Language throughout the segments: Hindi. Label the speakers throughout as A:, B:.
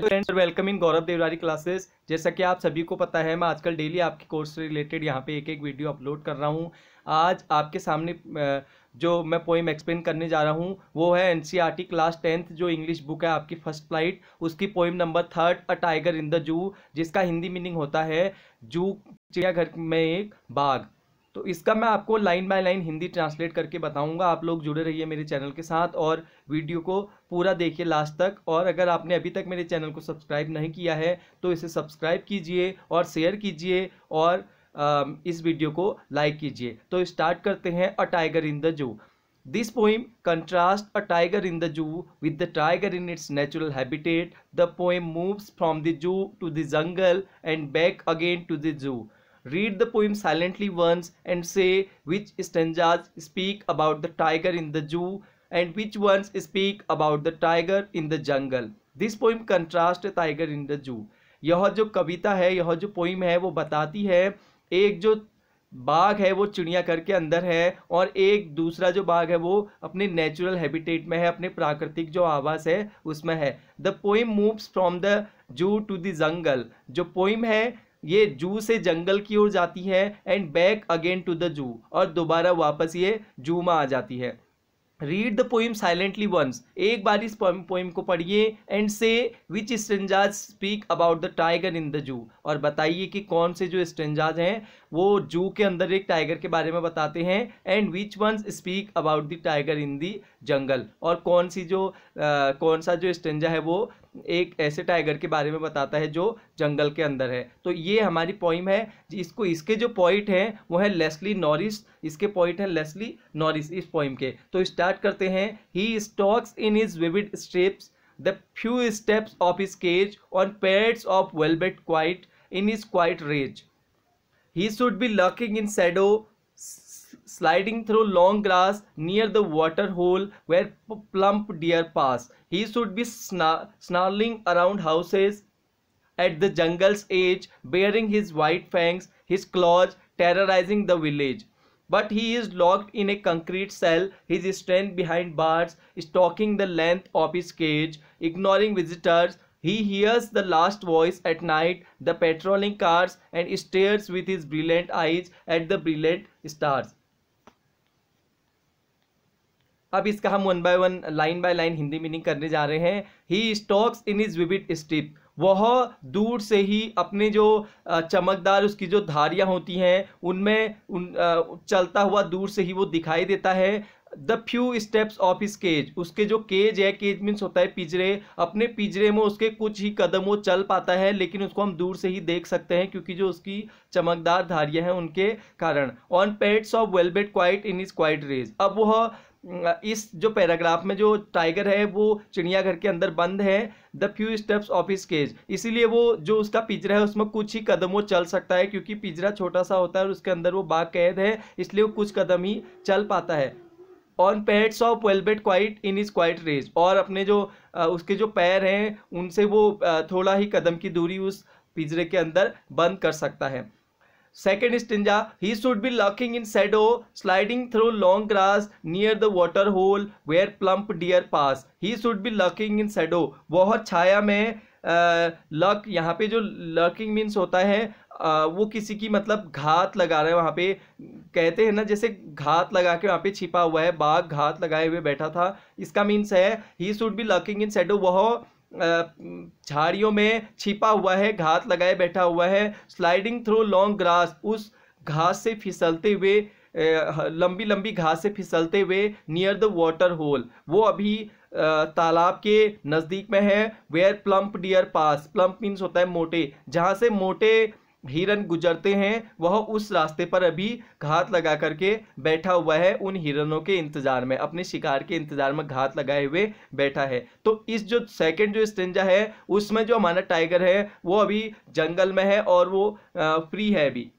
A: Friends welcome in Gaurav Devrari classes जैसा कि आप सभी को पता है, मैं आजकल डेली आपके कोर्स रिलेटेड यहाँ पे एक एक वीडियो अपलोड कर रहा हूँ। आज आपके सामने जो मैं पोइम एक्सप्लेन करने जा रहा हूँ, वो है एनसीईआरटी क्लास टेंथ जो इंग्लिश बुक है आपकी फ़र्स्ट फ़्लाइट उसकी poem number third a tiger in the zoo जिसका हिंदी मीनिंग होता है, जू चिड़ियाघर में एक बाघ। तो इसका मैं आपको line by line Hindi translate करके बताऊँगा। आप लोग जुड़े रहिए मेरे चैनल के साथ और वीडियो को पूरा देखिए लास्ट तक। और अगर आपने अभी तक मेरे चैनल को सब्सक्राइब नहीं किया है तो इसे सब्सक्राइब कीजिए और शेयर कीजिए और इस वीडियो को लाइक कीजिए। तो स्टार्ट करते हैं a tiger in the zoo this poem contrast a tiger in the zoo with the tiger in its natural habitat the poem moves from the zoo to the jungle and back again to the zoo Read the poem silently once and say which stanzas speak about the tiger in the zoo and which ones speak about the tiger in the jungle. This poem contrasts a tiger in the zoo. यह जो कविता है यह जो पोइम है वो बताती है एक जो बाघ है वो चिड़ियाघर के अंदर है और एक दूसरा जो बाघ है वो अपने नेचुरल हैबिटेट में है अपने प्राकृतिक जो आवास है उसमें है the poem moves from the zoo to the jungle जो पोइम है ये जू से जंगल की ओर जाती है and back again to the zoo और दोबारा वापस ये जू में आ जाती है। Read the poem silently once एक बार इस पोइम को पढ़िए and say which stanzas speak about the tiger in the zoo और बताइए कि कौन से जो स्ट्रेंजाज हैं वो जू के अंदर एक टाइगर के बारे में बताते हैं and which ones speak about the tiger in the jungle और कौन सी जो आ, कौन सा जो स्टेंजा है वो एक ऐसे टाइगर के बारे में बताता है जो जंगल के अंदर है? तो ये हमारी पॉइम है। इसको इसके जो पॉइंट हैं वो है लेस्ली नॉरिस इसके पॉइंट हैं लेस्ली नॉरिस इस पॉइम के। तो स्टार्ट करते हैं। He stalks in his vivid stripes the few steps of his cage on pads of velvet quiet in his quiet rage He should be lurking in shadow, sliding through long grass near the water hole where plump deer pass. He should be snarling around houses at the jungle's edge, baring his white fangs, his claws, terrorizing the village. But he is locked in a concrete cell, his strength behind bars, stalking the length of his cage, ignoring visitors, He hears the last voice at night, the patrolling cars, and stares with his brilliant eyes at the brilliant stars. अब इसका हम one by one line by line Hindi meaning करने जा रहे हैं। He stalks in his vivid stripe वह दूर से ही अपने जो चमकदार उसकी जो धारियाँ होती हैं उनमें उन चलता हुआ दूर से ही वो दिखाई देता है। The few steps of his cage उसके जो केज है केज मीन्स होता है पिजरे। अपने पिजरे में उसके कुछ ही कदम वो चल पाता है, लेकिन उसको हम दूर से ही देख सकते हैं, क्योंकि जो उसकी चमकदार धारियाँ हैं उनके कारण। On pads of velvet quiet in his quiet rage अब वह इस जो पैराग्राफ में जो टाइगर है, वो चिड़ियाघर के अंदर बंद है। The few steps of his cage इसीलिए वो जो उसका पिजरा है, उसमें कुछ ही कदम वो चल सकता है, क्योंकि पिजरा छोटा सा होता है और उसके अंदर वो बाघ कैद है, इसलिए वो कुछ कदम ही चल पाता है। On pads of velvet quiet in his quiet rage और अपने जो आ, उसके जो पैर हैं उनसे वो आ, थोड़ा ही कदम की दूरी उस पिजरे के अंदर बंद कर सकता है। Second stanza he should be lurking in shadow sliding through long grass near the water hole where plump deer pass he should be lurking in shadow बहुत छाया में लक uh, यहाँ पे जो लर्किंग मीन्स होता है वो किसी की मतलब घात लगा रहे हैं वहाँ पे। कहते हैं ना, जैसे घात लगा के वहाँ पे छिपा हुआ है, बाघ घात लगाए हुए बैठा था। इसका मीन्स है he should be lurking in shadow वह झाड़ियों में छिपा हुआ है, घात लगाए बैठा हुआ है स्लाइडिंग थ्रू लॉन्ग ग्रास उस घास से फिसलते हुए लंबी लंबी घास से फिसलते हुए नियर द वाटर होल वो अभी तालाब के नज़दीक में है where plump deer pass plump means होता है मोटे, जहाँ से मोटे हिरन गुजरते हैं। वह उस रास्ते पर अभी घात लगा करके बैठा हुआ है। उन हिरनों के इंतज़ार में, अपने शिकार के इंतज़ार में घात लगाए हुए बैठा है। तो इस जो सेकंड जो स्टेंजा है, उसमें जो हमारा टाइगर है, वो अभी जंगल में है और वो फ्री है अभी।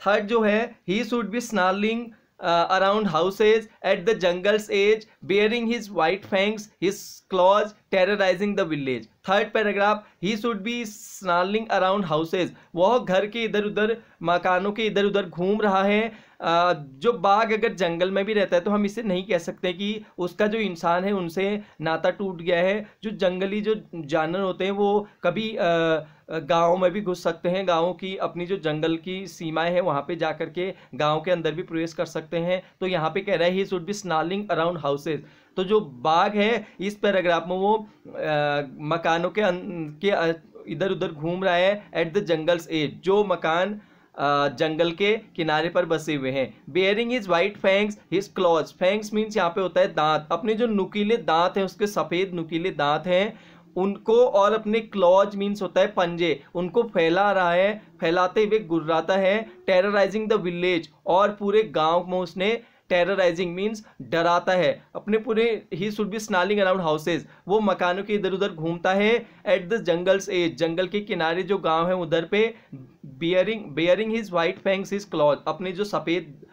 A: थर्ड जो है he should be snarling uh, around houses at the jungle's edge, bearing his white fangs, his claws, terrorizing the village. Third paragraph he should be snarling around houses वह घर के इधर उधर मकानों के इधर उधर घूम रहा है जो बाघ अगर जंगल में भी रहता है तो हम इसे नहीं कह सकते कि उसका जो इंसान है उनसे नाता टूट गया है। जो जंगली जो जानवर होते हैं वो कभी गाँव में भी घुस सकते हैं। गाँव की अपनी जो जंगल की सीमाएँ हैं वहाँ पे जा कर के गाँव के अंदर भी प्रवेश कर सकते हैं। तो यहाँ पे कह रहा है he should be snarling around houses तो जो बाघ है इस पैराग्राफ में वो आ, मकानों के, के इधर उधर घूम रहा है एट द जंगल्स एज जो मकान जंगल के किनारे पर बसे हुए हैं। Baring his white fangs his claws fangs means यहाँ पे होता है दांत। अपने जो नुकीले दांत हैं, उसके सफ़ेद नुकीले दांत हैं, उनको और अपने क्लॉज मीन्स होता है पंजे। उनको फैला रहा है, फैलाते हुए गुर्राता है टेरराइजिंग द विलेज और पूरे गाँव में उसने टेरराइजिंग मीन्स डराता है। अपने पूरे he should be snarling around houses वो मकानों के इधर उधर घूमता है। एट द जंगल्स एज जंगल के किनारे जो गाँव है उधर पे baring baring his white fangs his claws अपने जो सफ़ेद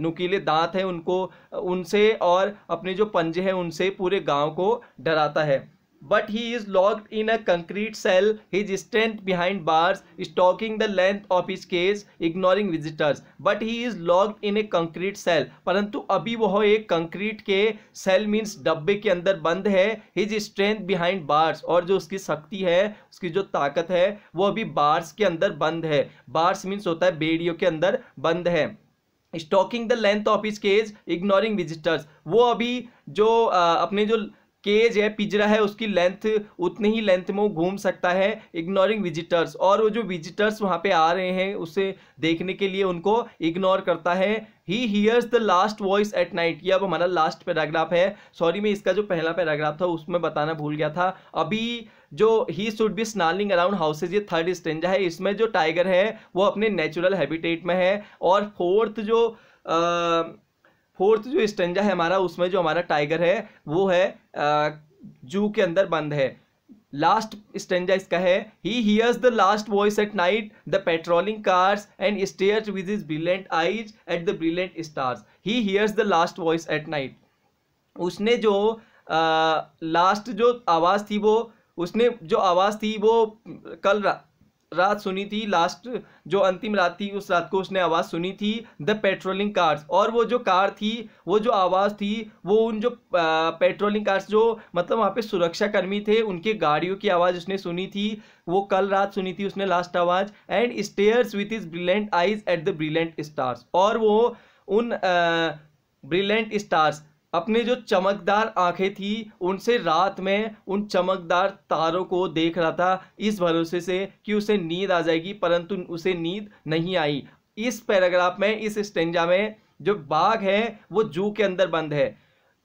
A: नुकीले दांत हैं उनको, उनसे और अपने जो पंजे हैं उनसे पूरे गाँव को डराता है। But he is locked in a concrete cell. His strength behind bars stalking the length of his cage ignoring visitors. But he is locked in a concrete cell. परंतु अभी वह एक कंक्रीट के सेल मीन्स डब्बे के अंदर बंद है। हिज स्ट्रेंथ बिहाइंड बार्स और जो उसकी शक्ति है उसकी जो ताकत है वो अभी बार्स के अंदर बंद है। बार्स मीन्स होता है बेड़ियों के अंदर बंद है। Stalking the length of his cage ignoring visitors वो अभी जो आ, अपने जो केज है पिजरा है उसकी लेंथ उतनी ही लेंथ में वो घूम सकता है इग्नोरिंग विजिटर्स और वो जो विजिटर्स वहाँ पे आ रहे हैं उसे देखने के लिए उनको इग्नोर करता है। He hears the last voice at night ये अब हमारा लास्ट पैराग्राफ है। सॉरी मैं इसका जो पहला पैराग्राफ था उसमें बताना भूल गया था। अभी जो he should be snarling around houses ये थर्ड स्टेंजा है। इसमें जो टाइगर है वो अपने नेचुरल हैबिटेट में है। और फोर्थ जो आ, फोर्थ जो स्टेंजा है हमारा, उसमें जो हमारा टाइगर है, वो है जू के अंदर बंद है। लास्ट स्टेंजा इसका है। He hears the last voice at night the patrolling cars and stares with his brilliant eyes at the brilliant stars he hears the last voice at night उसने जो लास्ट जो आवाज़ थी वो, उसने जो आवाज़ थी वो कल रात सुनी थी लास्ट जो अंतिम रात थी, उस रात को उसने आवाज़ सुनी थी द पेट्रोलिंग कार्स और वो जो कार थी, वो जो आवाज़ थी, वो उन जो पेट्रोलिंग कार्स जो मतलब वहाँ पे सुरक्षा कर्मी थे, उनके गाड़ियों की आवाज़ उसने सुनी थी, वो कल रात सुनी थी उसने लास्ट आवाज़ and stares with his brilliant eyes at the brilliant stars और वो उन ब्रिलियंट स्टार्स अपने जो चमकदार आँखें थी, उनसे रात में उन चमकदार तारों को देख रहा था। इस भरोसे से कि उसे नींद आ जाएगी, परंतु उसे नींद नहीं आई। इस पैराग्राफ में, इस स्टेंजा में जो बाघ है, वो जू के अंदर बंद है।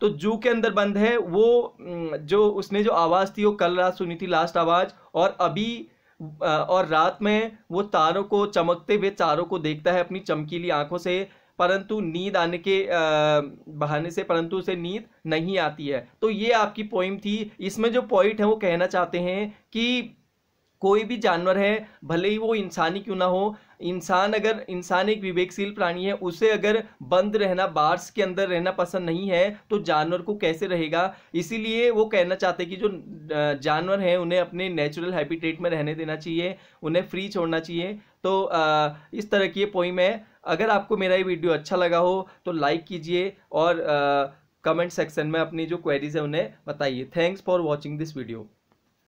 A: तो जू के अंदर बंद है, वो जो उसने जो आवाज़ थी, वो कल रात सुनी थी, लास्ट आवाज़, और अभी और रात में वो तारों को चमकते हुए, तारों को देखता है अपनी चमकीली आँखों से। परंतु नींद आने के बहाने से, परंतु उसे नींद नहीं आती है। तो ये आपकी पोइम थी। इसमें जो पॉइंट है वो कहना चाहते हैं कि कोई भी जानवर है, भले ही वो इंसानी क्यों ना हो, इंसान अगर, इंसान एक विवेकशील प्राणी है, उसे अगर बंद रहना, बार्स के अंदर रहना पसंद नहीं है तो जानवर को कैसे रहेगा? इसीलिए वो कहना चाहते हैं कि जो जानवर हैं, उन्हें अपने नेचुरल हैबिटेट में रहने देना चाहिए, उन्हें फ्री छोड़ना चाहिए। तो इस तरह की ये पोइम है। अगर आपको मेरा ये वीडियो अच्छा लगा हो तो लाइक कीजिए और कमेंट सेक्शन में अपनी जो क्वेरीज है, उन्हें बताइए। Thanks for watching this video